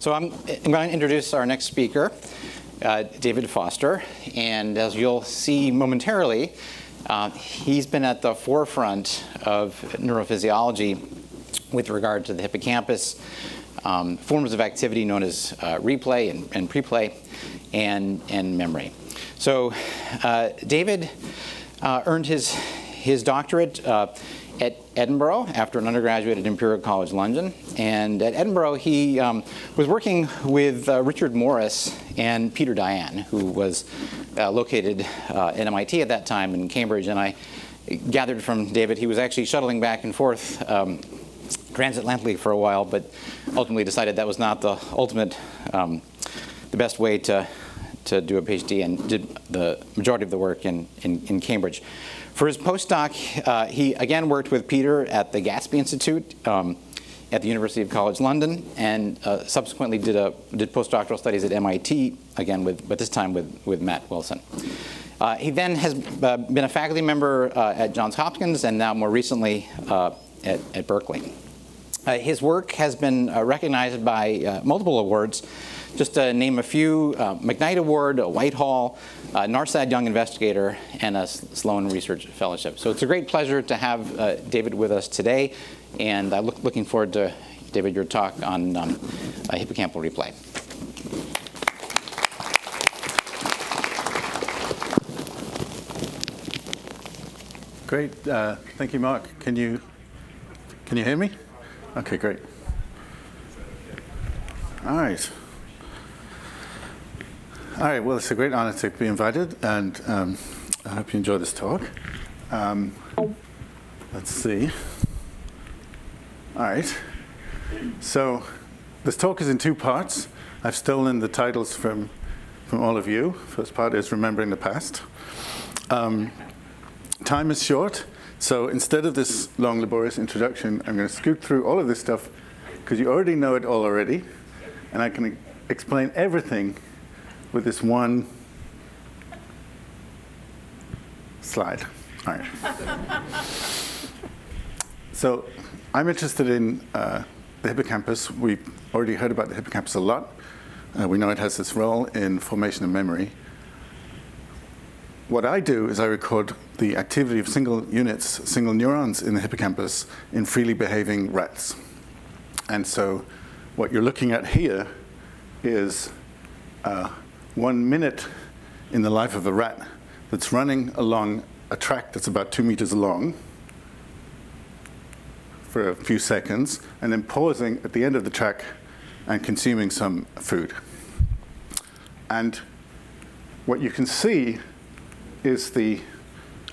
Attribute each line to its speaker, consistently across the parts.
Speaker 1: So I'm, I'm going to introduce our next speaker, uh, David Foster. And as you'll see momentarily, uh, he's been at the forefront of neurophysiology with regard to the hippocampus, um, forms of activity known as uh, replay and, and preplay, and, and memory. So uh, David uh, earned his, his doctorate uh, at Edinburgh after an undergraduate at Imperial College London. And at Edinburgh, he um, was working with uh, Richard Morris and Peter Dayan, who was uh, located uh, at MIT at that time in Cambridge. And I gathered from David he was actually shuttling back and forth um, transatlantically for a while, but ultimately decided that was not the ultimate, um, the best way to, to do a PhD and did the majority of the work in, in, in Cambridge. For his postdoc, uh, he again worked with Peter at the Gatsby Institute um, at the University of College London, and uh, subsequently did, a, did postdoctoral studies at MIT, again, with, but this time with, with Matt Wilson. Uh, he then has uh, been a faculty member uh, at Johns Hopkins and now more recently uh, at, at, Berkeley. his work has been recognized by multiple awards, just to name a few, uh, McKnight Award, a Whitehall, uh, NARSAD Young Investigator, and a Sloan Research Fellowship. So it's a great pleasure to have uh, David with us today, and I'm look, looking forward to, David, your talk on um, hippocampal replay.
Speaker 2: Great. Uh, thank you, Mark. Can you, can you hear me? Okay, great. All right. All right, well, it's a great honor to be invited, and um, I hope you enjoy this talk. Um, let's see. All right. So this talk is in two parts. I've stolen the titles from, from all of you. First part is Remembering the Past. Um, time is short, so instead of this long, laborious introduction, I'm going to scoot through all of this stuff because you already know it all already, and I can explain everything with this one slide. All right. so I'm interested in uh, the hippocampus. We've already heard about the hippocampus a lot. Uh, we know it has this role in formation of memory. What I do is I record the activity of single units, single neurons in the hippocampus in freely behaving rats. And so what you're looking at here is uh, one minute in the life of a rat that's running along a track that's about two meters long for a few seconds, and then pausing at the end of the track and consuming some food. And what you can see is the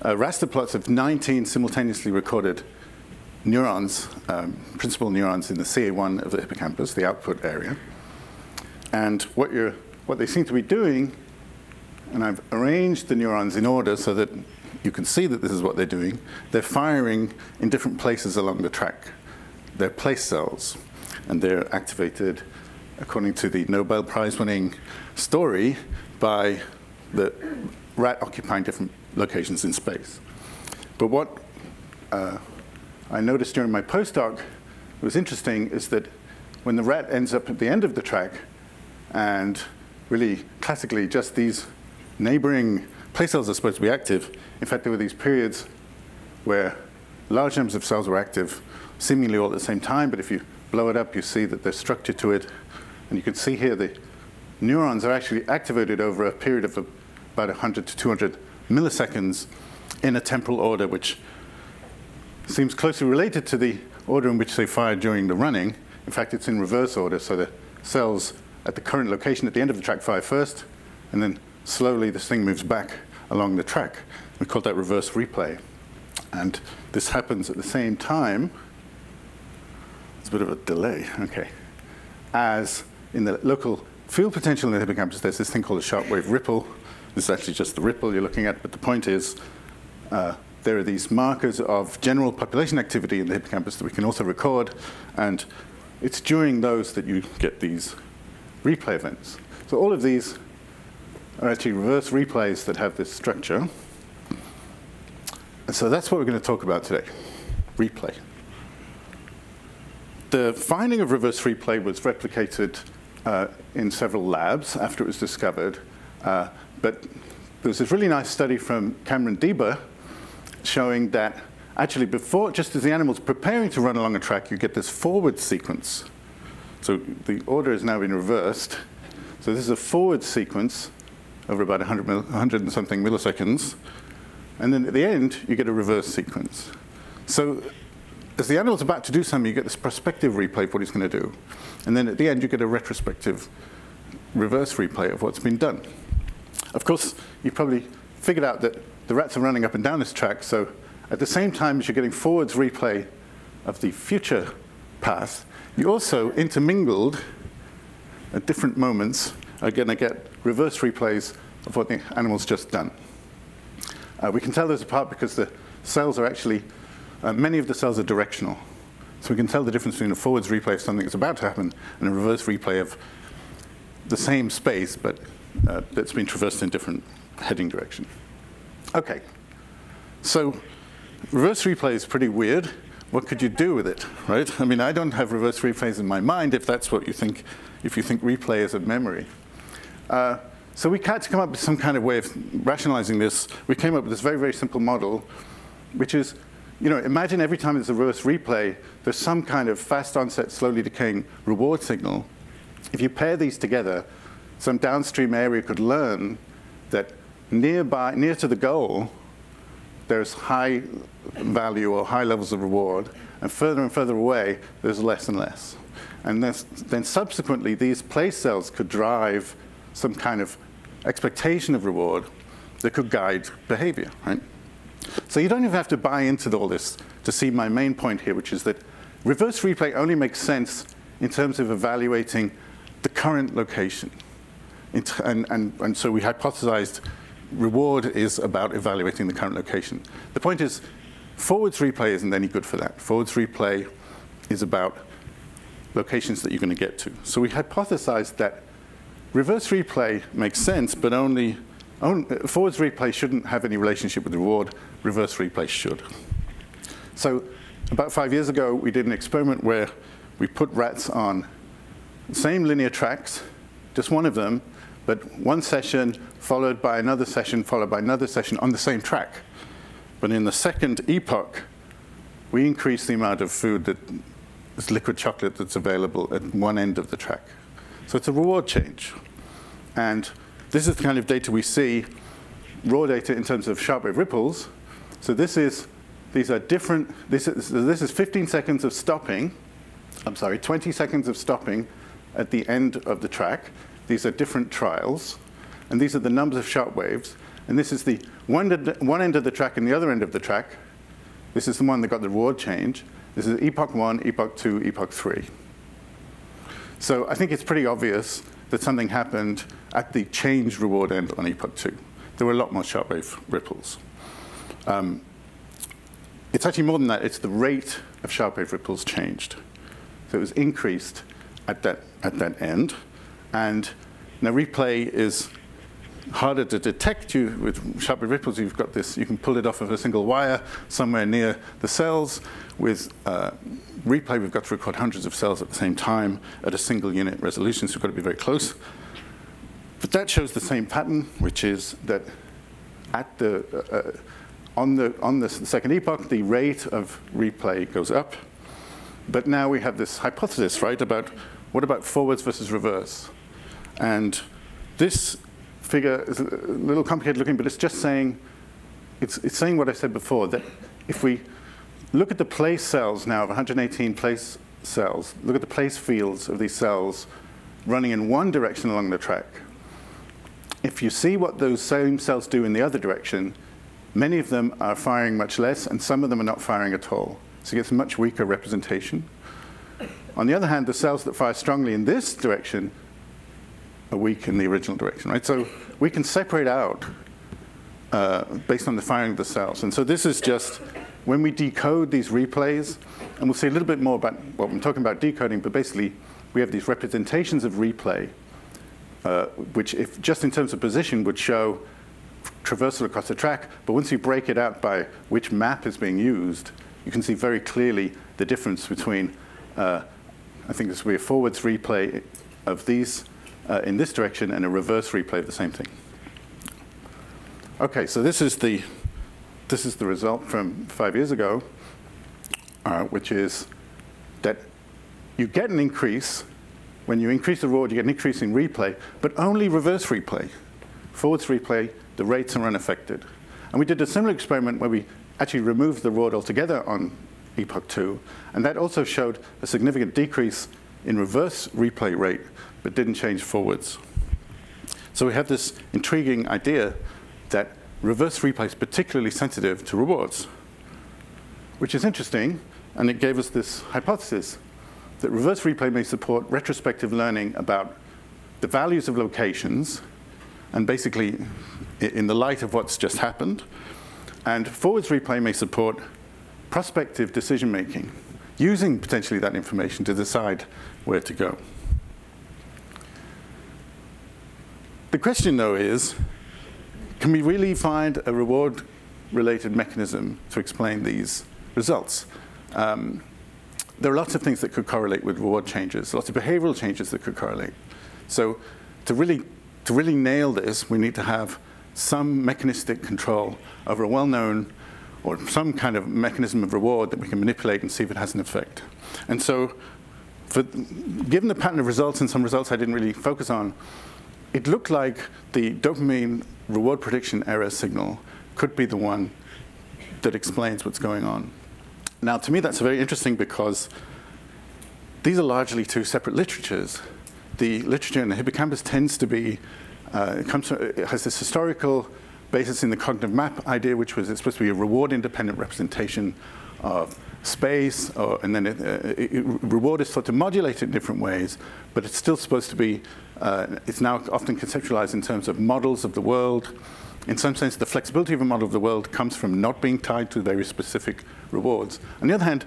Speaker 2: uh, raster plots of 19 simultaneously recorded neurons, um, principal neurons in the CA1 of the hippocampus, the output area. And what you're what they seem to be doing, and I've arranged the neurons in order so that you can see that this is what they're doing, they're firing in different places along the track. They're place cells, and they're activated according to the Nobel Prize winning story by the rat occupying different locations in space. But what uh, I noticed during my postdoc was interesting is that when the rat ends up at the end of the track and really classically just these neighboring place cells are supposed to be active. In fact, there were these periods where large numbers of cells were active seemingly all at the same time, but if you blow it up, you see that there's structure to it. And you can see here the neurons are actually activated over a period of about 100 to 200 milliseconds in a temporal order, which seems closely related to the order in which they fire during the running. In fact, it's in reverse order, so the cells at the current location at the end of the track fire first, and then slowly this thing moves back along the track. We call that reverse replay. And this happens at the same time, it's a bit of a delay, okay, as in the local field potential in the hippocampus, there's this thing called a sharp wave ripple. This is actually just the ripple you're looking at, but the point is uh, there are these markers of general population activity in the hippocampus that we can also record, and it's during those that you get these replay events. So all of these are actually reverse replays that have this structure. And so that's what we're going to talk about today, replay. The finding of reverse replay was replicated uh, in several labs after it was discovered. Uh, but there was this really nice study from Kamran Diba showing that actually before, just as the animal's preparing to run along a track, you get this forward sequence. So the order has now been reversed. So this is a forward sequence over about 100, 100 and something milliseconds. And then at the end, you get a reverse sequence. So as the animal's about to do something, you get this prospective replay of what he's going to do. And then at the end, you get a retrospective reverse replay of what's been done. Of course, you've probably figured out that the rats are running up and down this track, so at the same time as you're getting forwards replay of the future path, you also intermingled at different moments are going to get reverse replays of what the animal's just done. Uh, we can tell those apart because the cells are actually, uh, many of the cells are directional. So we can tell the difference between a forwards replay of something that's about to happen and a reverse replay of the same space, but uh, that's been traversed in different heading direction. Okay, so reverse replay is pretty weird. What could you do with it, right? I mean, I don't have reverse replays in my mind if that's what you think, if you think replay is a memory. Uh, so we had to come up with some kind of way of rationalizing this. We came up with this very, very simple model, which is, you know, imagine every time there's a reverse replay, there's some kind of fast onset, slowly decaying reward signal. If you pair these together, some downstream area could learn that nearby, near to the goal, there's high value or high levels of reward, and further and further away, there's less and less. And then subsequently, these place cells could drive some kind of expectation of reward that could guide behavior, right? So you don't even have to buy into all this to see my main point here, which is that reverse replay only makes sense in terms of evaluating the current location. And, and, and so we hypothesized reward is about evaluating the current location. The point is, forwards replay isn't any good for that. Forwards replay is about locations that you're going to get to. So we hypothesized that reverse replay makes sense, but only, only forwards replay shouldn't have any relationship with reward. Reverse replay should. So about five years ago, we did an experiment where we put rats on same linear tracks, just one of them, but one session followed by another session, followed by another session on the same track. But in the second epoch, we increase the amount of food that is liquid chocolate that's available at one end of the track. So it's a reward change. And this is the kind of data we see, raw data in terms of sharp wave ripples. So this is, these are different, this is, this is 15 seconds of stopping, I'm sorry, 20 seconds of stopping at the end of the track. These are different trials, and these are the numbers of sharp waves. And this is the one, one end of the track and the other end of the track. This is the one that got the reward change. This is epoch one, epoch two, epoch three. So I think it's pretty obvious that something happened at the change reward end on epoch two. There were a lot more sharp wave ripples. Um, it's actually more than that. It's the rate of sharp wave ripples changed. So it was increased at that, at that end. And now replay is harder to detect you with sharp ripples. You've got this, you can pull it off of a single wire somewhere near the cells. With uh, replay, we've got to record hundreds of cells at the same time at a single unit resolution, so we've got to be very close. But that shows the same pattern, which is that at the, uh, uh on, the, on the second epoch, the rate of replay goes up. But now we have this hypothesis, right, about what about forwards versus reverse? And this figure is a little complicated looking, but it's just saying, it's, it's saying what I said before, that if we look at the place cells now of 118 place cells, look at the place fields of these cells running in one direction along the track, if you see what those same cells do in the other direction, many of them are firing much less, and some of them are not firing at all. So it gets a much weaker representation. On the other hand, the cells that fire strongly in this direction are weak in the original direction, right? So we can separate out uh, based on the firing of the cells. And so this is just when we decode these replays, and we'll see a little bit more about what I'm talking about decoding, but basically we have these representations of replay, uh, which if just in terms of position would show traversal across the track, but once you break it out by which map is being used, you can see very clearly the difference between, uh, I think this will be a forwards replay of these uh, in this direction and a reverse replay of the same thing. Okay, so this is the, this is the result from five years ago, uh, which is that you get an increase. When you increase the reward, you get an increase in replay, but only reverse replay. Forwards replay, the rates are unaffected. And we did a similar experiment where we actually removed the reward altogether on epoch 2, and that also showed a significant decrease in reverse replay rate, but didn't change forwards. So we have this intriguing idea that reverse replay is particularly sensitive to rewards, which is interesting, and it gave us this hypothesis that reverse replay may support retrospective learning about the values of locations, and basically in the light of what's just happened, and forwards replay may support prospective decision making, using potentially that information to decide where to go. The question, though, is can we really find a reward related mechanism to explain these results? Um, there are lots of things that could correlate with reward changes, lots of behavioral changes that could correlate. So to really, to really nail this, we need to have some mechanistic control over a well-known or some kind of mechanism of reward that we can manipulate and see if it has an effect. And so for, given the pattern of results and some results I didn't really focus on, it looked like the dopamine reward prediction error signal could be the one that explains what's going on. Now, to me, that's very interesting because these are largely two separate literatures. The literature in the hippocampus tends to be, uh, comes from, has this historical basis in the cognitive map idea, which was it's supposed to be a reward-independent representation of space, or, and then it, uh, it, reward is thought to modulate it in different ways, but it's still supposed to be, uh, it's now often conceptualized in terms of models of the world. In some sense, the flexibility of a model of the world comes from not being tied to very specific rewards. On the other hand,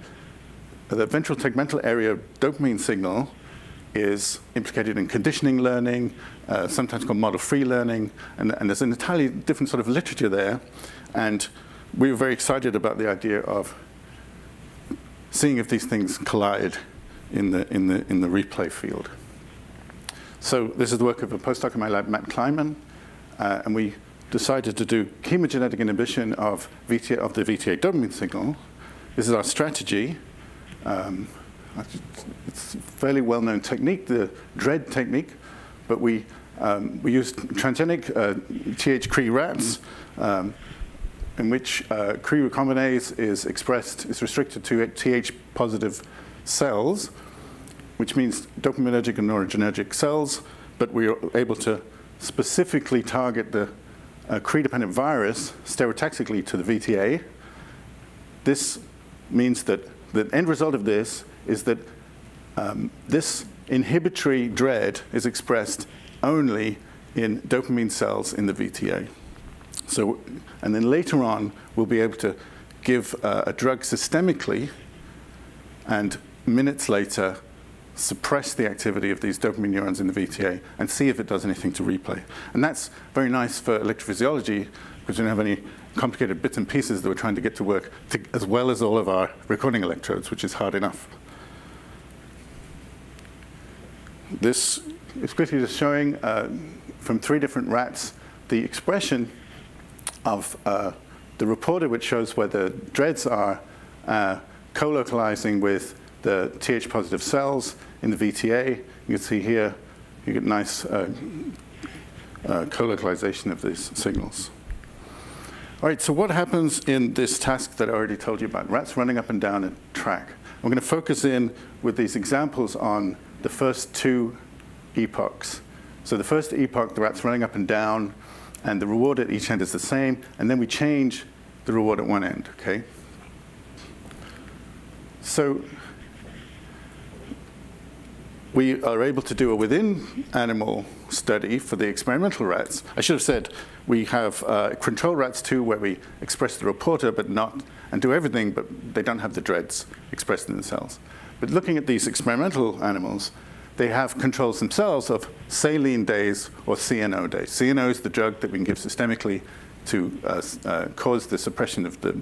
Speaker 2: the ventral tegmental area dopamine signal is implicated in conditioning learning, uh, sometimes called model-free learning, and, and, there's an entirely different sort of literature there. And we were very excited about the idea of seeing if these things collide in the, in the, in the replay field. So this is the work of a postdoc in my lab, Matt Kleinman, uh, and we decided to do chemogenetic inhibition of, VTA, of the VTA dopamine signal. This is our strategy. Um, it's a fairly well-known technique, the DREADD technique, but we, um, we used transgenic uh, TH-Cre rats um, in which uh, Cre recombinase is expressed, is restricted to TH positive cells, which means dopaminergic and noradrenergic cells, but we are able to specifically target the uh, Cre-dependent virus stereotaxically to the VTA. This means that the end result of this is that um, this inhibitory DREADD is expressed only in dopamine cells in the VTA. So, and then later on, we'll be able to give uh, a drug systemically and minutes later suppress the activity of these dopamine neurons in the VTA and see if it does anything to replay. And that's very nice for electrophysiology because we don't have any complicated bits and pieces that we're trying to get to work to, as well as all of our recording electrodes, which is hard enough. This is quickly just showing uh, from three different rats the expression of uh, the reporter, which shows where the DREADDs are uh, co-localizing with the TH positive cells in the VTA. You can see here, you get nice uh, uh, co-localization of these signals. All right, so what happens in this task that I already told you about? Rats running up and down a track. I'm going to focus in with these examples on the first two epochs. So the first epoch, the rat's running up and down, and the reward at each end is the same, and then we change the reward at one end, okay? So we are able to do a within animal study for the experimental rats. I should have said we have uh, control rats too where we express the reporter but not, and do everything, but they don't have the DREADDs expressed in the cells. But looking at these experimental animals, they have controls themselves of saline days or CNO days. CNO is the drug that we can give systemically to uh, uh, cause the suppression of the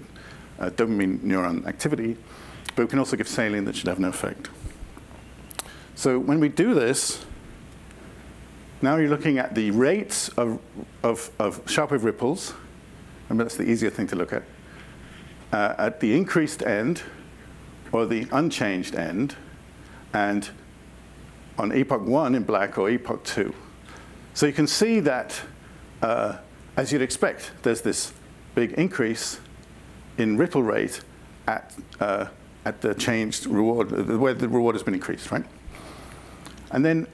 Speaker 2: uh, dopamine neuron activity, but we can also give saline that should have no effect. So when we do this, Now you're looking at the rates of, of, of sharp wave ripples. Remember, that's the easier thing to look at. Uh, at the increased end or the unchanged end, and on epoch 1 in black or epoch 2. So you can see that, uh, as you'd expect, there's this big increase in ripple rate at, uh, at the changed reward, where the reward has been increased, right? And then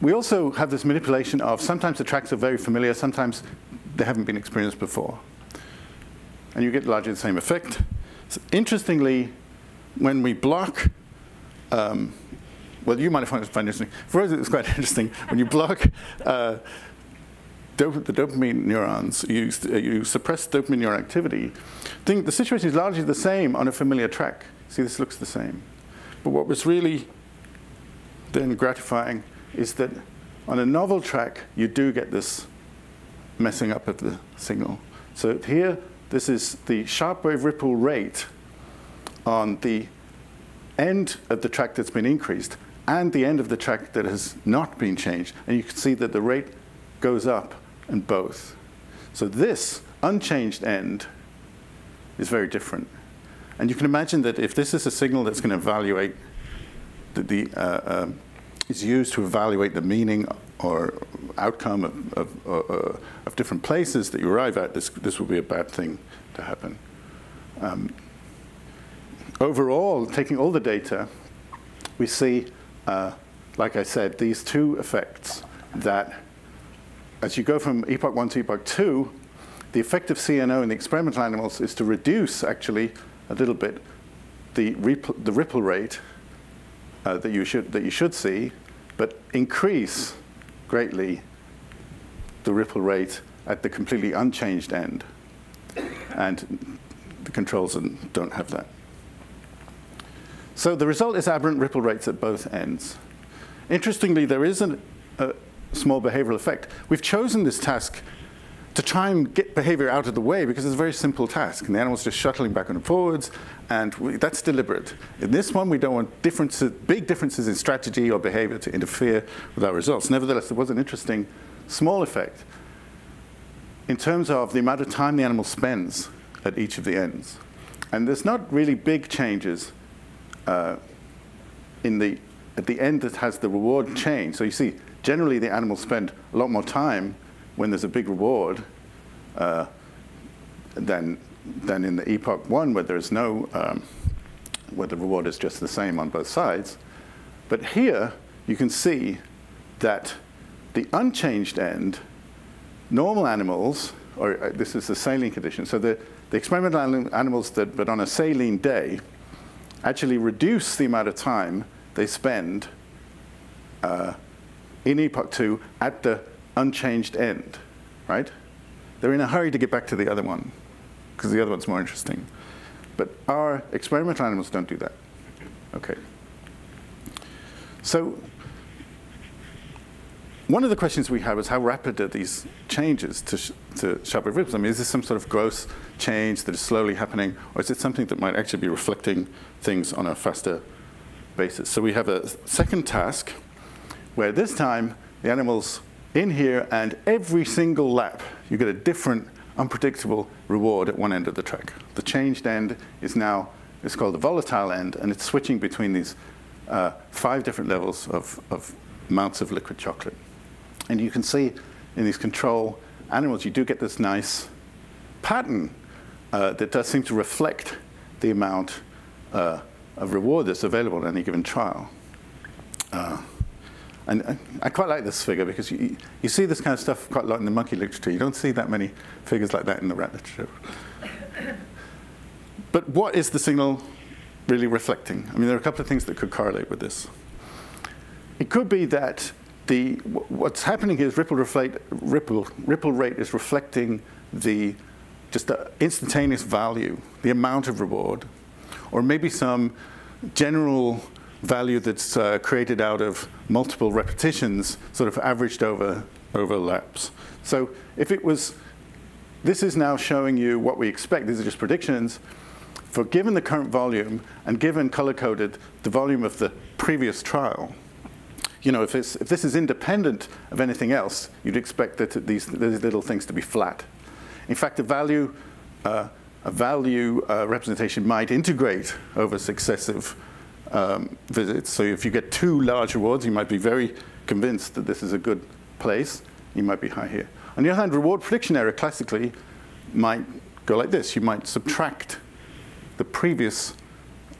Speaker 2: we also have this manipulation of sometimes the tracks are very familiar, sometimes they haven't been experienced before. And you get largely the same effect. So interestingly, when we block, um, well, you might find it interesting. For us, it's quite interesting. When you block uh, dop the dopamine neurons, you, uh, you suppress dopamine neuron activity. The situation is largely the same on a familiar track. See, this looks the same. But what was really then gratifying is that on a novel track, you do get this messing up of the signal. So here, this is the sharp wave ripple rate on the end of the track that's been increased and the end of the track that has not been changed. And you can see that the rate goes up in both. So this unchanged end is very different. And you can imagine that if this is a signal that's going to evaluate the, the uh, uh, is used to evaluate the meaning or outcome of, of, uh, of, different places that you arrive at, this, this would be a bad thing to happen. Um, overall, taking all the data, we see, uh, like I said, these two effects that as you go from epoch 1 to epoch 2, the effect of CNO in the experimental animals is to reduce, actually, a little bit the, the ripple rate uh, that, you should, that you should see, but increase greatly the ripple rate at the completely unchanged end. And the controls don't have that. So the result is aberrant ripple rates at both ends. Interestingly, there is an, a small behavioral effect. We've chosen this task to try and get behavior out of the way because it's a very simple task. And the animal's just shuttling back and forwards, and we, that's deliberate. In this one, we don't want differences, big differences in strategy or behavior to interfere with our results. Nevertheless, there was an interesting small effect in terms of the amount of time the animal spends at each of the ends. And there's not really big changes uh, in the, at the end that has the reward change. So you see, generally the animals spend a lot more time when there's a big reward uh, than, than in the epoch one where there's no, um, where the reward is just the same on both sides. But here you can see that the unchanged end, normal animals, or uh, this is the saline condition, so the, the experimental animals that, but on a saline day, actually reduce the amount of time they spend uh, in epoch 2 at the unchanged end, right? They're in a hurry to get back to the other one because the other one's more interesting. But our experimental animals don't do that. Okay. So one of the questions we have is how rapid are these changes to, sh to sharp wave ripples? I mean, is this some sort of gross change that is slowly happening, or is it something that might actually be reflecting things on a faster basis? So we have a second task where this time the animal's in here, and every single lap, you get a different, unpredictable reward at one end of the track. The changed end is now, it's called the volatile end, and it's switching between these uh, five different levels of, of amounts of liquid chocolate. And you can see in these control animals, you do get this nice pattern uh, that does seem to reflect the amount uh, of reward that's available in any given trial. Uh, and uh, I quite like this figure because you, you see this kind of stuff quite a lot in the monkey literature. You don't see that many figures like that in the rat literature. But what is the signal really reflecting? I mean, there are a couple of things that could correlate with this. It could be that the, what's happening here is ripple, ripple, ripple rate is reflecting the just the instantaneous value, the amount of reward, or maybe some general value that's uh, created out of multiple repetitions sort of averaged over overlaps. So if it was, this is now showing you what we expect. These are just predictions. For given the current volume and given color-coded the volume of the previous trial, you know, if, if this is independent of anything else, you'd expect that these, these little things to be flat. In fact, a value, uh, a value uh, representation might integrate over successive um, visits. So if you get two large rewards, you might be very convinced that this is a good place. You might be high here. On the other hand, reward prediction error classically might go like this. You might subtract the previous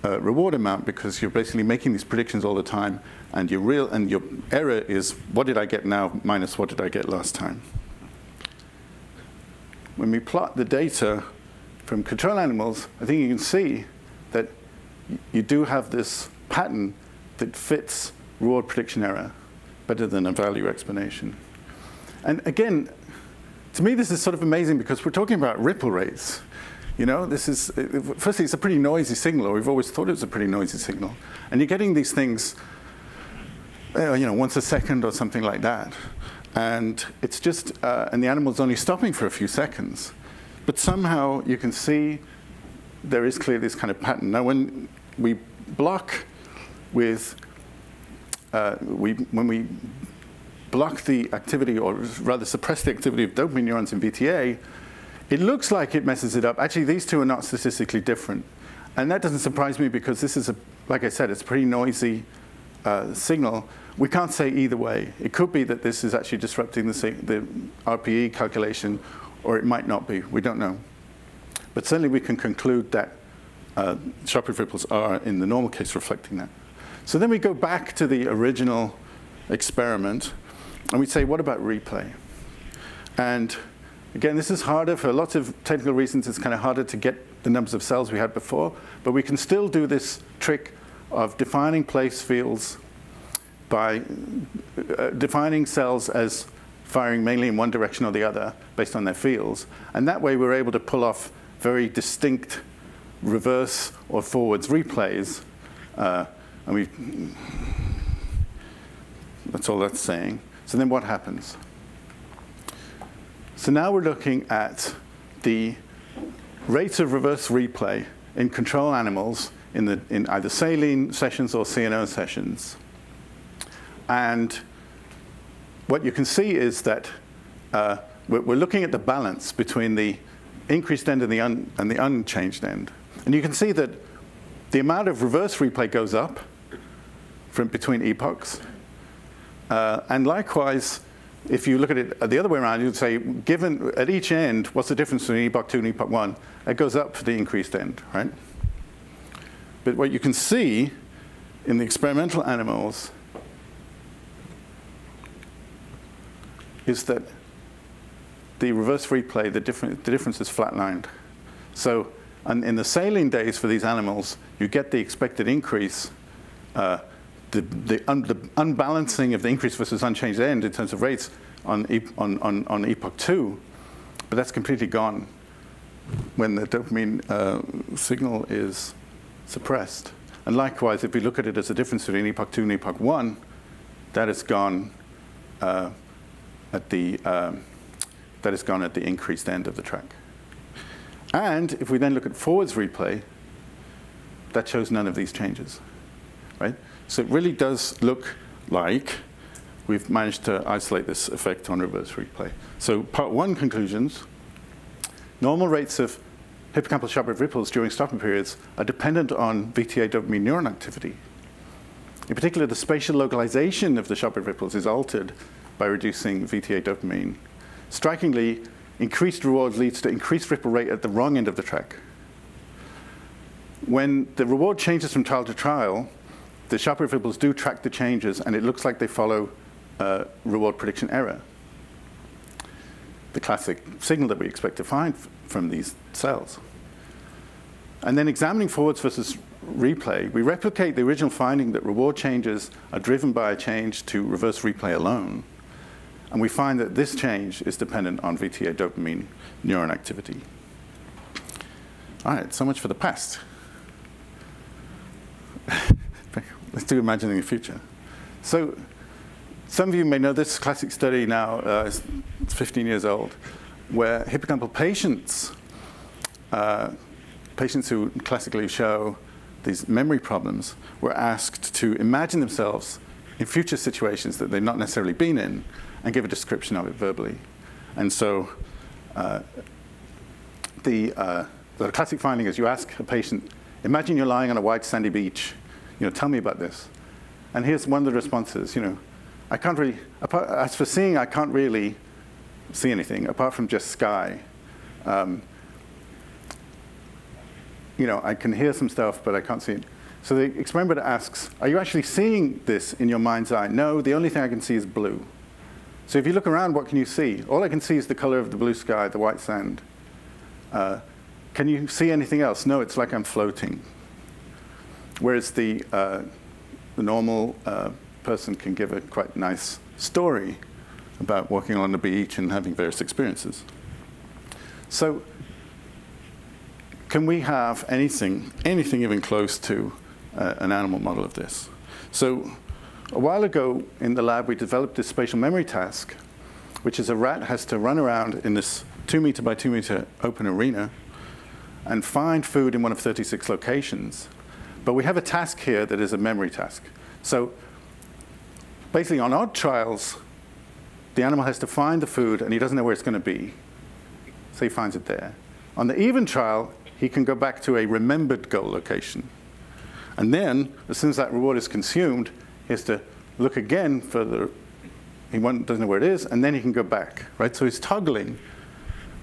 Speaker 2: uh, reward amount because you're basically making these predictions all the time, and your real and your error is what did I get now minus what did I get last time. When we plot the data from control animals, I think you can see that you do have this pattern that fits reward prediction error better than a value explanation. And again, to me, this is sort of amazing because we're talking about ripple rates. You know, this is, firstly, it's a pretty noisy signal, we've always thought it was a pretty noisy signal. And you're getting these things, uh, you know, once a second or something like that. And it's just, uh, and the animal's only stopping for a few seconds. But somehow you can see there is clearly this kind of pattern. Now, when we block with, uh, we, when we block the activity, or rather suppress the activity of dopamine neurons in VTA, it looks like it messes it up. Actually, these two are not statistically different. And that doesn't surprise me because this is, a, like I said, it's a pretty noisy uh, signal. We can't say either way. It could be that this is actually disrupting the, the RPE calculation, or it might not be. We don't know. But certainly we can conclude that uh, sharp wave ripples are, in the normal case, reflecting that. So then we go back to the original experiment, and we say, what about replay? And again, this is harder for lots of technical reasons. It's kind of harder to get the numbers of cells we had before, but we can still do this trick of defining place fields by uh, defining cells as firing mainly in one direction or the other based on their fields. And that way we're able to pull off very distinct reverse or forwards replays. Uh, and we, that's all that's saying. So then what happens? So now we're looking at the rate of reverse replay in control animals in, the, in either saline sessions or CNO sessions. And what you can see is that uh, we're, we're, looking at the balance between the increased end and the, and the unchanged end. And you can see that the amount of reverse replay goes up from between epochs, uh, and likewise, if you look at it the other way around, you'd say, given at each end, what's the difference between epoch 2 and epoch 1? It goes up for the increased end, right? But what you can see in the experimental animals is that the reverse replay, the, different, the difference is flatlined. So in the saline days for these animals, you get the expected increase uh, the, the, un, the, unbalancing of the increase versus unchanged end in terms of rates on, on, on, on epoch 2, but that's completely gone when the dopamine uh, signal is suppressed. And likewise, if we look at it as a difference between epoch 2 and epoch 1, that is gone uh, at the um, that is gone at the increased end of the track. And if we then look at forwards replay, that shows none of these changes, right? So it really does look like we've managed to isolate this effect on reverse replay. So part one conclusions, normal rates of hippocampal sharp ripples during stopping periods are dependent on VTA dopamine neuron activity. In particular, the spatial localization of the sharp ripples is altered by reducing VTA dopamine. Strikingly, increased reward leads to increased ripple rate at the wrong end of the track. When the reward changes from trial to trial, the sharp wave ripples do track the changes, and it looks like they follow uh, reward prediction error, the classic signal that we expect to find from these cells. And then examining forwards versus replay, we replicate the original finding that reward changes are driven by a change to reverse replay alone. And we find that this change is dependent on VTA dopamine neuron activity. All right, so much for the past. Let's do imagining the future. So some of you may know this classic study now, uh, it's 15 years old, where hippocampal patients, uh, patients who classically show these memory problems, were asked to imagine themselves in future situations that they've not necessarily been in and give a description of it verbally. And so uh, the, uh, the classic finding is you ask a patient, imagine you're lying on a white sandy beach, you know, tell me about this. And here's one of the responses, you know, I can't really, apart, as for seeing, I can't really see anything apart from just sky. Um, you know, I can hear some stuff, but I can't see it. So the experimenter asks, are you actually seeing this in your mind's eye? No, the only thing I can see is blue. So if you look around, what can you see? All I can see is the color of the blue sky, the white sand. Uh, can you see anything else? No, it's like I'm floating. Whereas the, uh, the normal uh, person can give a quite nice story about walking on the beach and having various experiences. So can we have anything, anything even close to uh, an animal model of this? So a while ago in the lab, we developed this spatial memory task, which is a rat has to run around in this two meter by two meter open arena and find food in one of 36 locations. But we have a task here that is a memory task. So basically on odd trials, the animal has to find the food and he doesn't know where it's going to be. So he finds it there. On the even trial, he can go back to a remembered goal location. And then, as soon as that reward is consumed, has to look again for the, he doesn't know where it is, and then he can go back, right? So he's toggling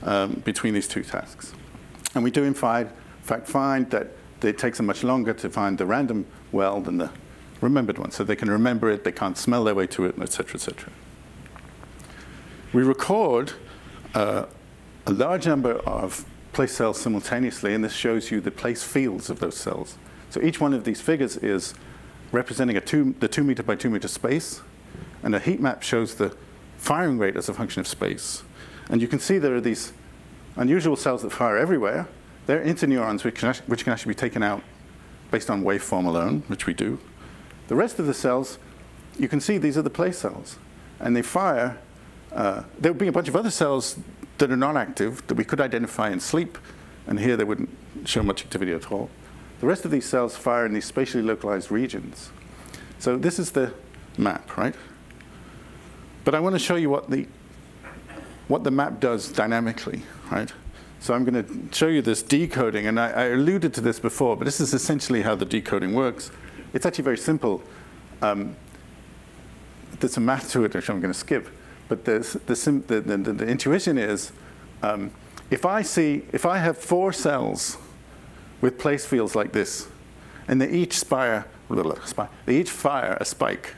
Speaker 2: um, between these two tasks. And we do in fact find that it takes them much longer to find the random well than the remembered one. So they can remember it, they can't smell their way to it, etc., cetera, et cetera. We record uh, a large number of place cells simultaneously, and this shows you the place fields of those cells. So each one of these figures is representing a two, the two meter by two meter space, and a heat map shows the firing rate as a function of space. And you can see there are these unusual cells that fire everywhere. They're interneurons which can, which can actually be taken out based on waveform alone, which we do. The rest of the cells, you can see these are the place cells. And they fire. Uh, there would be a bunch of other cells that are non-active that we could identify in sleep. And here they wouldn't show much activity at all. The rest of these cells fire in these spatially localized regions. So this is the map, right? But I want to show you what the, what the map does dynamically, right? So I'm going to show you this decoding, and I, I alluded to this before, but this is essentially how the decoding works. It's actually very simple. Um, there's some math to it, which I'm going to skip. But the, the, the, the, intuition is, um, if I see, if I have four cells with place fields like this, and they each spire, they each fire a spike.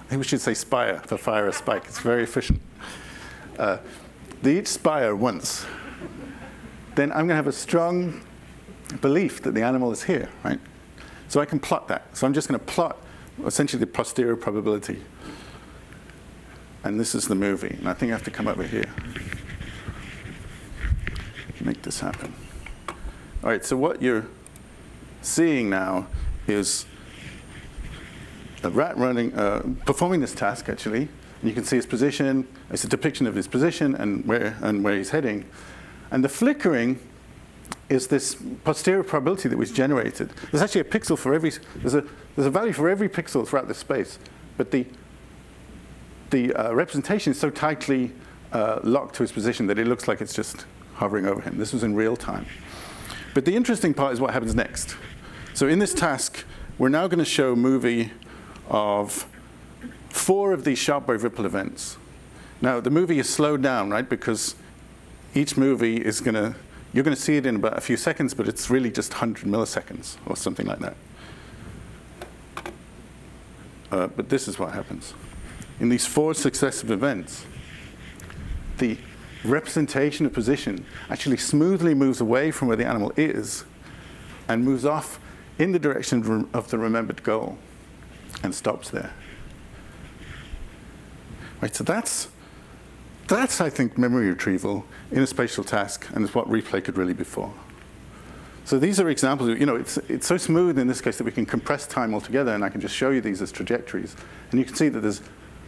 Speaker 2: I think we should say spire for fire a spike. It's very efficient. Uh, they each spire once. Then I'm going to have a strong belief that the animal is here, right? So I can plot that. So I'm just going to plot essentially the posterior probability. And this is the movie. And I think I have to come over here. Make this happen. All right, so what you're seeing now is a rat running, uh, performing this task actually. And you can see his position. It's a depiction of his position and where, and where he's heading. And the flickering is this posterior probability that was generated. There's actually a pixel for every, there's a, there's a value for every pixel throughout the space, but the, the uh, representation is so tightly uh, locked to his position that it looks like it's just hovering over him. This was in real time. But the interesting part is what happens next. So in this task, we're now going to show a movie of four of these sharp wave ripple events. Now, the movie is slowed down, right, because each movie is going to you're going to see it in about a few seconds, but it's really just 100 milliseconds or something like that. Uh, but this is what happens. In these four successive events, the representation of position actually smoothly moves away from where the animal is and moves off in the direction of the remembered goal and stops there. Right, so that's that's, I think, memory retrieval in a spatial task, and it's what replay could really be for. So these are examples, of, you know, it's, it's so smooth in this case that we can compress time altogether, and I can just show you these as trajectories. And you can see that there's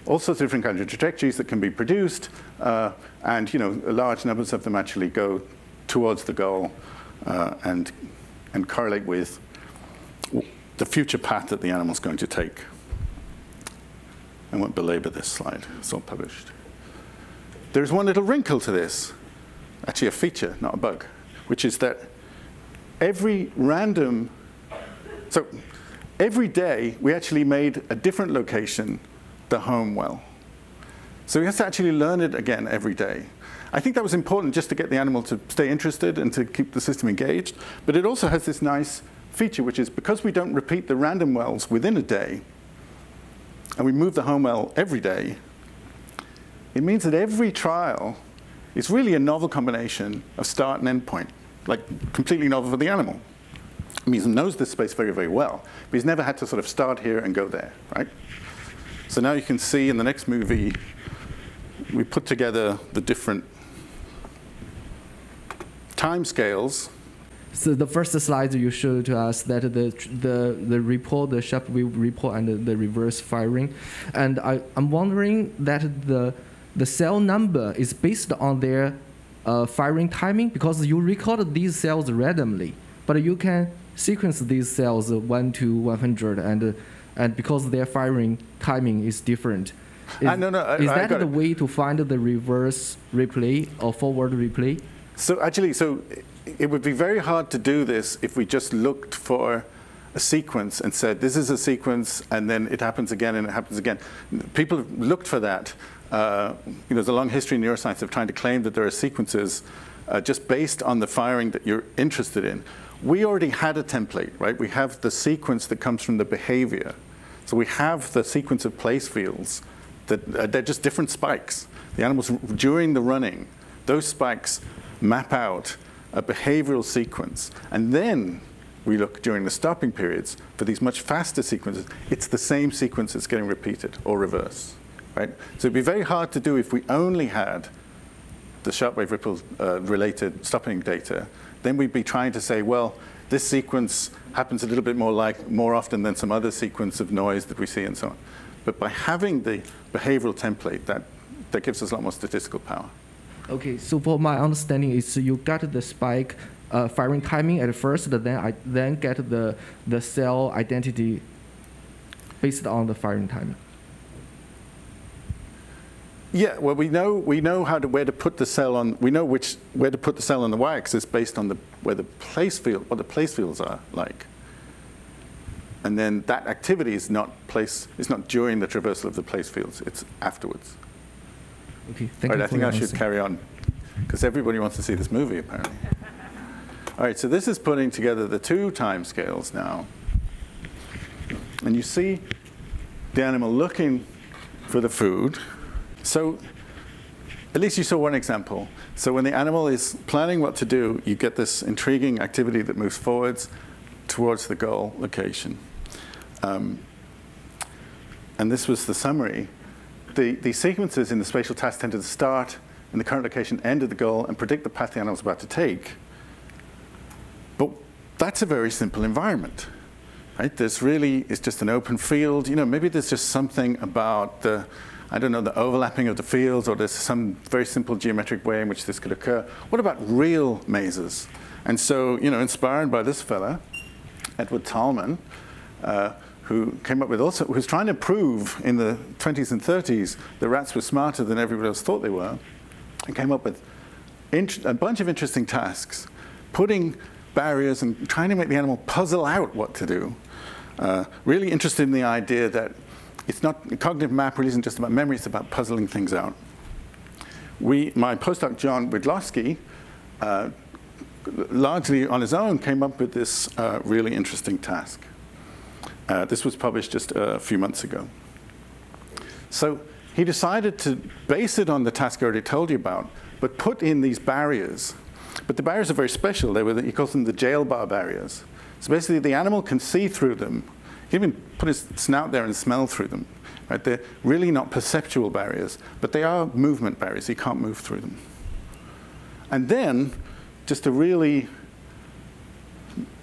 Speaker 2: all sorts of different kinds of trajectories that can be produced, uh, and, you know, large numbers of them actually go towards the goal uh, and, and correlate with the future path that the animal's going to take. I won't belabor this slide. It's all published. There's one little wrinkle to this, actually a feature, not a bug, which is that every random, so every day we actually made a different location the home well. So we have to actually learn it again every day. I think that was important just to get the animal to stay interested and to keep the system engaged. But it also has this nice feature, which is because we don't repeat the random wells within a day, and we move the home well every day, it means that every trial is really a novel combination of start and end point, like completely novel for the animal. It means he knows this space very, very well, but he's never had to sort of start here and go there, right? So now you can see in the next movie, we put together the different time scales.
Speaker 3: So the first slide you showed to us that the the the report, the sharp report, and the, the reverse firing, and I, I'm wondering that the the cell number is based on their uh, firing timing because you record these cells randomly, but you can sequence these cells one to 100, and and because their firing timing is different. Is,
Speaker 2: uh, no, no, I,
Speaker 3: is that the
Speaker 2: it.
Speaker 3: way to find the reverse replay or forward replay?
Speaker 2: So actually, so it would be very hard to do this if we just looked for a sequence and said, this is a sequence, and then it happens again and it happens again. People have looked for that. Uh, there's a long history in neuroscience of trying to claim that there are sequences uh, just based on the firing that you're interested in. We already had a template, right? We have the sequence that comes from the behavior. So we have the sequence of place fields that uh, they're just different spikes. The animals during the running, those spikes map out a behavioral sequence. And then we look during the stopping periods for these much faster sequences. It's the same sequence that's getting repeated or reverse, right? So it'd be very hard to do if we only had the sharp wave ripple uh, related stopping data. Then we'd be trying to say, well, this sequence happens a little bit more like more often than some other sequence of noise that we see and so on. But by having the behavioral template, that, that gives us a lot more statistical power.
Speaker 3: Okay, so for my understanding is you got the spike uh, firing timing at first, then I then get the the cell identity based on the firing timing.
Speaker 2: Yeah, well, we know we know how to where to put the cell on. We know which where to put the cell on the y-axis based on the where the place field what the place fields are like. And then that activity is not place is not during the traversal of the place fields. It's afterwards.
Speaker 3: Okay, thank
Speaker 2: right,
Speaker 3: you.
Speaker 2: I think I
Speaker 3: answer.
Speaker 2: should carry on because everybody wants to see this movie apparently. All right, so this is putting together the two time scales now. And you see the animal looking for the food. So at least you saw one example. So when the animal is planning what to do, you get this intriguing activity that moves forwards towards the goal location. Um, and this was the summary the, the sequences in the spatial task tend to start in the current location, end of the goal, and predict the path the animal is about to take. But that's a very simple environment. Right? There's really, it's just an open field. You know, maybe there's just something about the, I don't know, the overlapping of the fields, or there's some very simple geometric way in which this could occur. What about real mazes? And so, you know, inspired by this fella, Edward Tolman, uh, who came up with also, who was trying to prove in the 20s and 30s that rats were smarter than everybody else thought they were, and came up with a bunch of interesting tasks, putting barriers and trying to make the animal puzzle out what to do. Uh, really interested in the idea that it's not, cognitive map really isn't just about memory, it's about puzzling things out. We, my postdoc John Widloski, uh, largely on his own, came up with this uh, really interesting task. Uh, this was published just a few months ago. So he decided to base it on the task I already told you about, but put in these barriers. But the barriers are very special. They were, he calls them the jail bar barriers. So basically, the animal can see through them. He even put his snout there and smell through them. Right? They're really not perceptual barriers, but they are movement barriers. He can't move through them. And then, just to really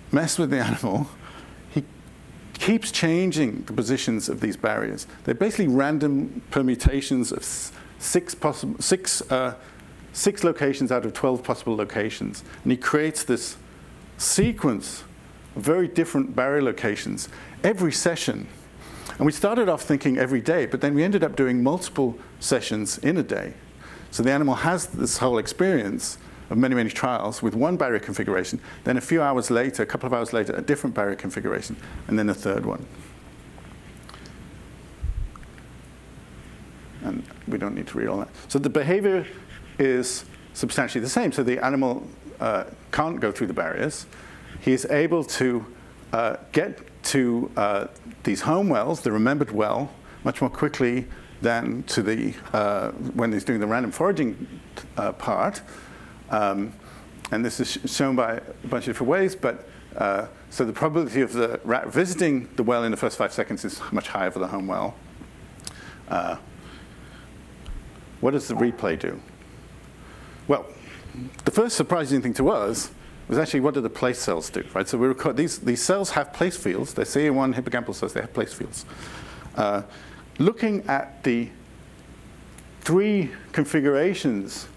Speaker 2: mess with the animal, he keeps changing the positions of these barriers. They're basically random permutations of six, possible, six, uh, six locations out of 12 possible locations. And he creates this sequence very different barrier locations every session. And we started off thinking every day, but then we ended up doing multiple sessions in a day. So the animal has this whole experience of many, many trials with one barrier configuration, then a few hours later, a couple of hours later, a different barrier configuration, and then a third one. And we don't need to read all that. So the behavior is substantially the same. So the animal uh, can't go through the barriers. He is able to uh, get to uh, these home wells, the remembered well, much more quickly than to the uh, when he's doing the random foraging uh, part. Um, and this is sh shown by a bunch of different ways, but uh, so the probability of the rat visiting the well in the first five seconds is much higher for the home well. what does the replay do? Well, the first surprising thing to us was actually what do the place cells do, right? So we record, these, these cells have place fields. They're CA1 hippocampal cells, they have place fields. Uh, looking at the three configurations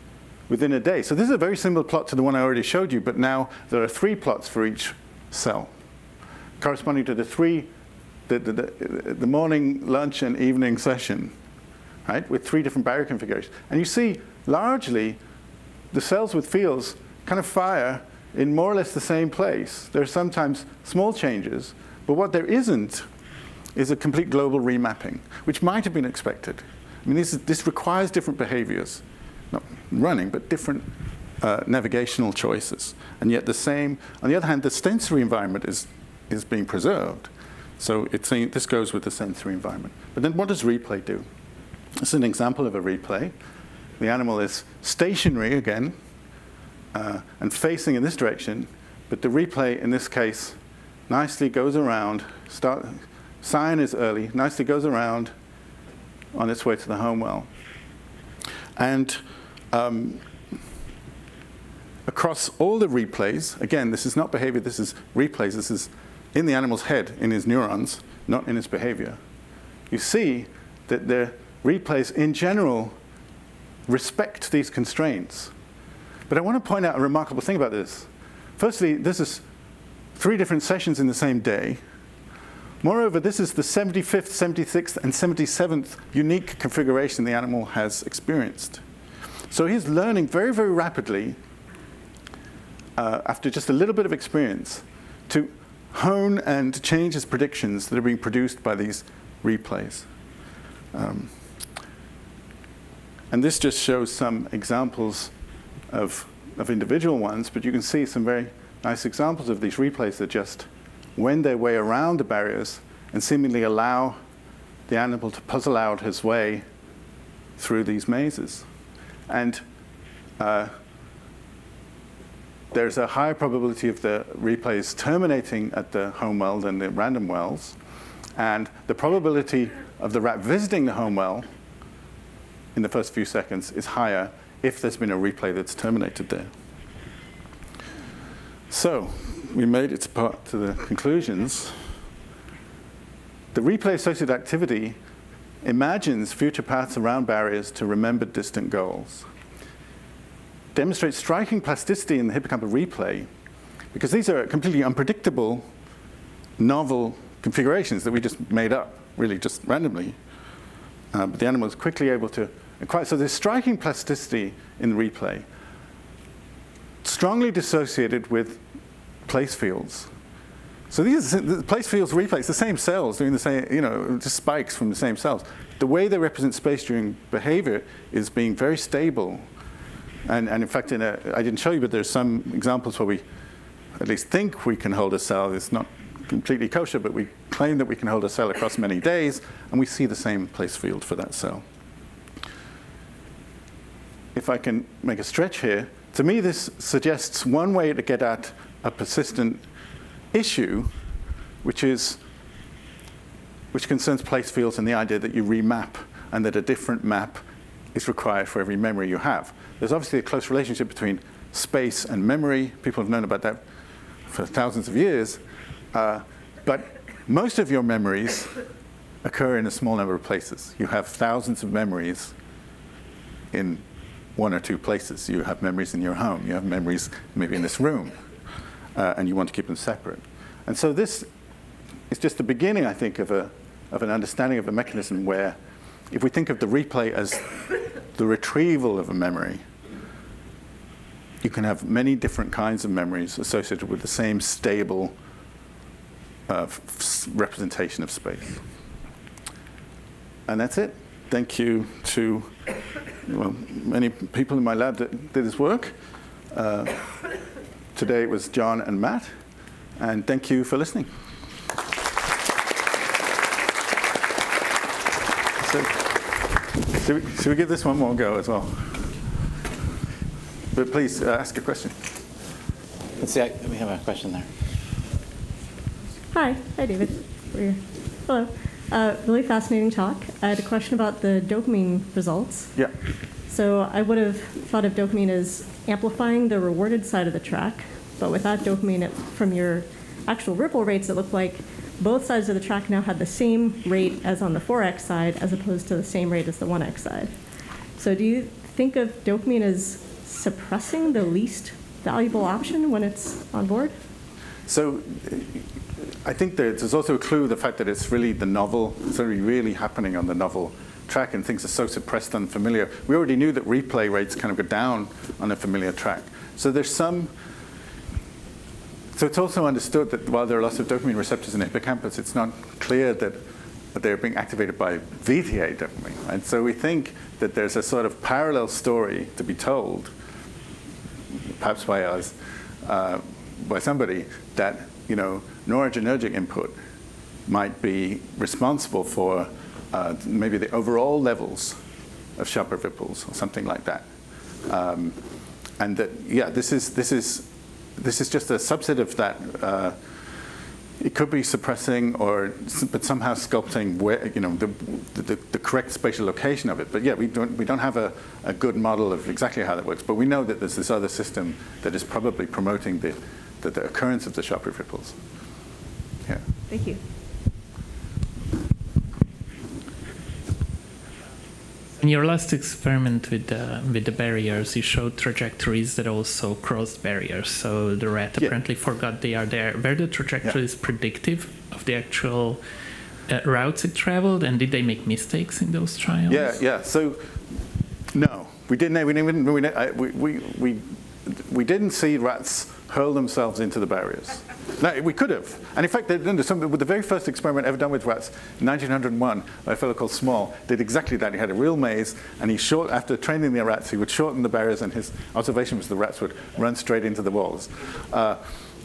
Speaker 2: within a day. So this is a very similar plot to the one I already showed you, but now there are three plots for each cell, corresponding to the three, the, the, the, the morning, lunch, and evening session, right, with three different barrier configurations. And you see, largely, the cells with fields kind of fire in more or less the same place. There are sometimes small changes, but what there isn't is a complete global remapping, which might have been expected. I mean, this, is, this requires different behaviors, not running, but different uh, navigational choices. And yet the same, on the other hand, the sensory environment is, is being preserved. So it's this goes with the sensory environment. But then what does replay do? This is an example of a replay. The animal is stationary again uh, and facing in this direction, but the replay in this case nicely goes around, start, cyan is early, nicely goes around on its way to the home well. And um, across all the replays, again, this is not behavior, this is replays, this is in the animal's head, in his neurons, not in his behavior. You see that the replays in general respect these constraints. But I want to point out a remarkable thing about this. Firstly, this is three different sessions in the same day. Moreover, this is the 75th, 76th, and 77th unique configuration the animal has experienced. So he's learning very, very rapidly, uh, after just a little bit of experience, to hone and change his predictions that are being produced by these replays. Um, and this just shows some examples of, of individual ones, but you can see some very nice examples of these replays that just wend their way around the barriers and seemingly allow the animal to puzzle out his way through these mazes. And uh, there's a higher probability of the replays terminating at the home well than the random wells. And the probability of the rat visiting the home well in the first few seconds is higher if there's been a replay that's terminated there. So we made it part, to the conclusions. The replay associated activity imagines future paths around barriers to remembered distant goals. Demonstrates striking plasticity in the hippocampal replay because these are completely unpredictable, novel configurations that we just made up, really just randomly. Uh, but the animal is quickly able to so there's striking plasticity in replay, strongly dissociated with place fields. So these are place fields replay, it's the same cells doing the same, you know, just spikes from the same cells. The way they represent space during behavior is being very stable. And, and in fact, in a, I didn't show you, but there's some examples where we at least think we can hold a cell. It's not completely kosher, but we claim that we can hold a cell across many days, and we see the same place field for that cell if I can make a stretch here, to me this suggests one way to get at a persistent issue, which is which concerns place fields and the idea that you remap and that a different map is required for every memory you have. There's obviously a close relationship between space and memory. People have known about that for thousands of years. Uh, but most of your memories occur in a small number of places. You have thousands of memories in one or two places. You have memories in your home. You have memories maybe in this room. Uh, and you want to keep them separate. And so this is just the beginning, I think, of a of an understanding of a mechanism where, if we think of the replay as the retrieval of a memory, you can have many different kinds of memories associated with the same stable uh, representation of space. And that's it. Thank you to well, many people in my lab that did this work. Uh, today it was John and Matt. And thank you for listening. So, should, we, should we give this one more go as well? But please uh, ask a question.
Speaker 1: Let's see, I, we have a question there.
Speaker 4: Hi, hi David. Hello. Uh, really fascinating talk. I had a question about the dopamine results.
Speaker 2: Yeah.
Speaker 4: So I would have thought of dopamine as amplifying the rewarded side of the track, but without dopamine, it, from your actual ripple rates, it looked like both sides of the track now had the same rate as on the 4x side, as opposed to the same rate as the 1x side. So do you think of dopamine as suppressing the least valuable option when it's on board?
Speaker 2: So I think there's also a clue the fact that it's really the novel, it's really, really happening on the novel track and things are so suppressed and familiar. We already knew that replay rates kind of go down on a familiar track. So there's some, so it's also understood that while there are lots of dopamine receptors in the hippocampus, it's not clear that, that they're being activated by VTA dopamine. And So we think that there's a sort of parallel story to be told, perhaps by us, uh, by somebody, that you know, noradrenergic input might be responsible for uh, maybe the overall levels of sharp wave ripples or something like that. Um, and that, yeah, this is, this, is, this is just a subset of that. Uh, it could be suppressing or but somehow sculpting where you know the, the, the, correct spatial location of it. But yeah, we don't we don't have a, a good model of exactly how that works. But we know that there's this other system that is probably promoting the the, the occurrence of the Sharp ripples. Yeah.
Speaker 4: Thank you.
Speaker 5: In your last experiment with the, with the barriers, you showed trajectories that also crossed barriers. So the rat yeah. apparently forgot they are there. Were the trajectories yeah. predictive of the actual uh, routes it traveled, and did they make mistakes in those trials?
Speaker 2: Yeah, yeah. So no, we didn't. We didn't. We, we, we, we, we didn't see rats hurl themselves into the barriers. Now, we could have. And in fact, with the very first experiment ever done with rats, in 1901, by a fellow called Small, did exactly that. He had a real maze, and he short, after training the rats, he would shorten the barriers, and his observation was the rats would run straight into the walls. Uh,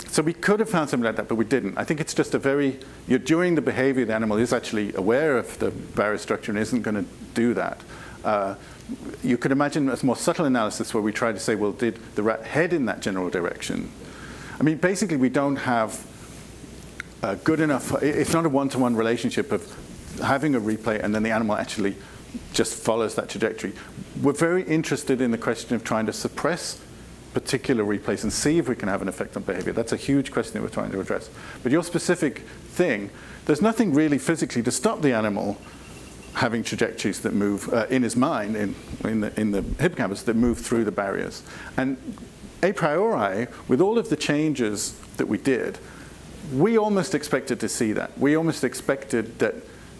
Speaker 2: so we could have found something like that, but we didn't. I think it's just a very, you're during the behavior, the animal is actually aware of the barrier structure and isn't going to do that. Uh, you could imagine a more subtle analysis where we try to say, well, did the rat head in that general direction? I mean, basically, we don't have a good enough, it's not a one-to-one relationship of having a replay and then the animal actually just follows that trajectory. We're very interested in the question of trying to suppress particular replays and see if we can have an effect on behavior. That's a huge question that we're trying to address. But your specific thing, there's nothing really physically to stop the animal having trajectories that move uh, in his mind, in, in, the, in the hippocampus, that move through the barriers. And a priori, with all of the changes that we did, we almost expected to see that. We almost expected that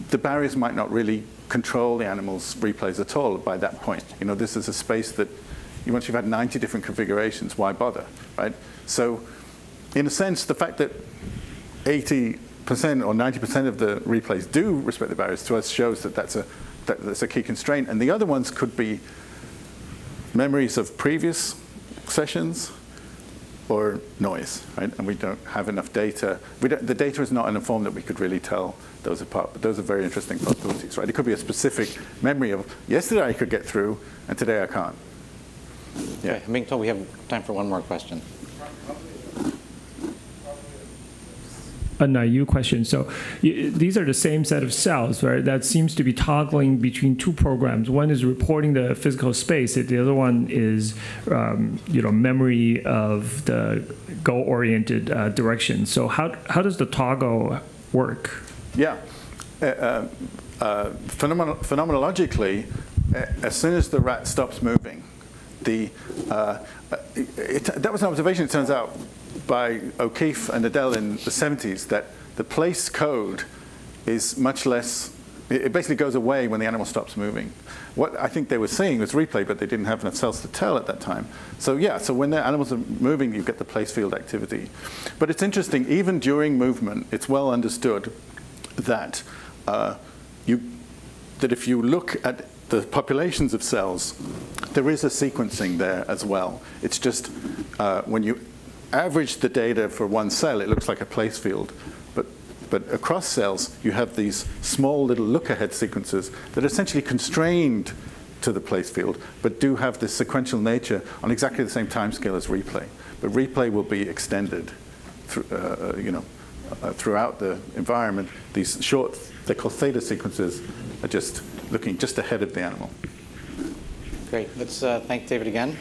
Speaker 2: the barriers might not really control the animal's replays at all by that point. You know, this is a space that once you've had 90 different configurations, why bother, right? So in a sense, the fact that 80% or 90% of the replays do respect the barriers to us shows that that's a, that, that's a key constraint. And the other ones could be memories of previous sessions or noise, right? And we don't have enough data. We the data is not in a form that we could really tell those apart, but those are very interesting possibilities, right? It could be a specific memory of yesterday I could get through, and today I can't.
Speaker 1: Yeah. Okay, I'm being told we have time for one more question.
Speaker 6: A naive question. So these are the same set of cells, right? That seems to be toggling between two programs. One is reporting the physical space. The other one is, um, you know, memory of the goal-oriented uh, direction. So how how does the toggle work?
Speaker 2: Yeah. Uh, uh, uh phenomenologically, as soon as the rat stops moving, the uh, it, that was an observation. It turns out by O'Keefe and Nadel in the 70s that the place code is much less, it it basically goes away when the animal stops moving. What I think they were seeing was replay, but they didn't have enough cells to tell at that time. So yeah, so when the animals are moving, you get the place field activity. But it's interesting, even during movement, it's well understood that uh, you, that if you look at the populations of cells, there is a sequencing there as well. It's just uh, when you average the data for one cell, it looks like a place field. But, but across cells, you have these small little look-ahead sequences that are essentially constrained to the place field, but do have this sequential nature on exactly the same timescale as replay. But replay will be extended through, uh, you know, uh, throughout the environment. These short, they're called theta sequences, are just looking just ahead of the animal.
Speaker 1: Great. Let's uh, thank David again.